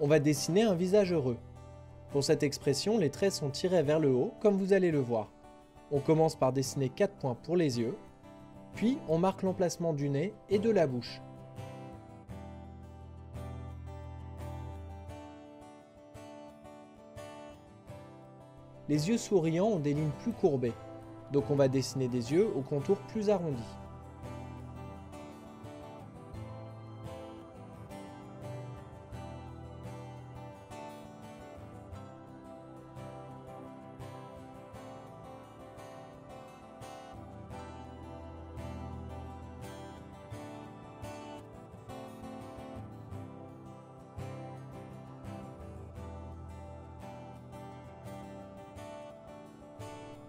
On va dessiner un visage heureux. Pour cette expression, les traits sont tirés vers le haut, comme vous allez le voir. On commence par dessiner 4 points pour les yeux, puis on marque l'emplacement du nez et de la bouche. Les yeux souriants ont des lignes plus courbées, donc on va dessiner des yeux au contour plus arrondi.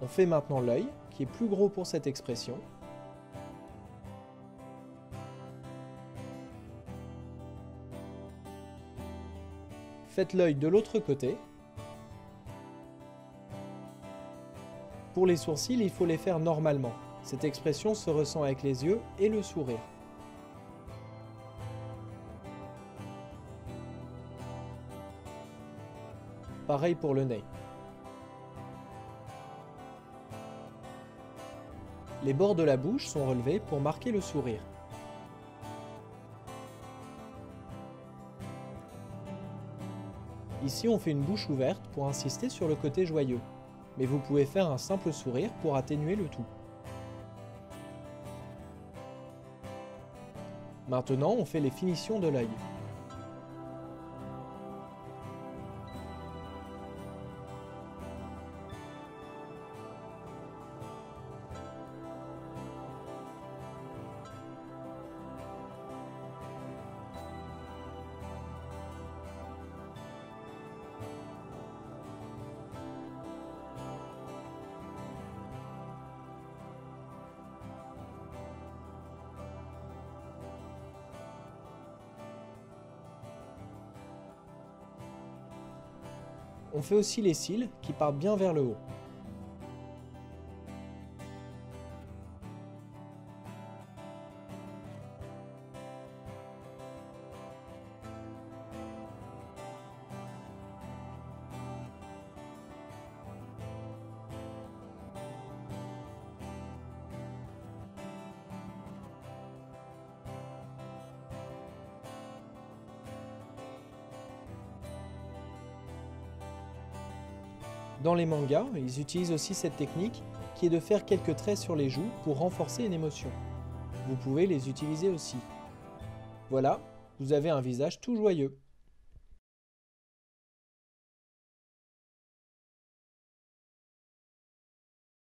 On fait maintenant l'œil, qui est plus gros pour cette expression. Faites l'œil de l'autre côté. Pour les sourcils, il faut les faire normalement. Cette expression se ressent avec les yeux et le sourire. Pareil pour le nez. Les bords de la bouche sont relevés pour marquer le sourire. Ici, on fait une bouche ouverte pour insister sur le côté joyeux, mais vous pouvez faire un simple sourire pour atténuer le tout. Maintenant, on fait les finitions de l'œil. On fait aussi les cils qui partent bien vers le haut. Dans les mangas, ils utilisent aussi cette technique qui est de faire quelques traits sur les joues pour renforcer une émotion. Vous pouvez les utiliser aussi. Voilà, vous avez un visage tout joyeux.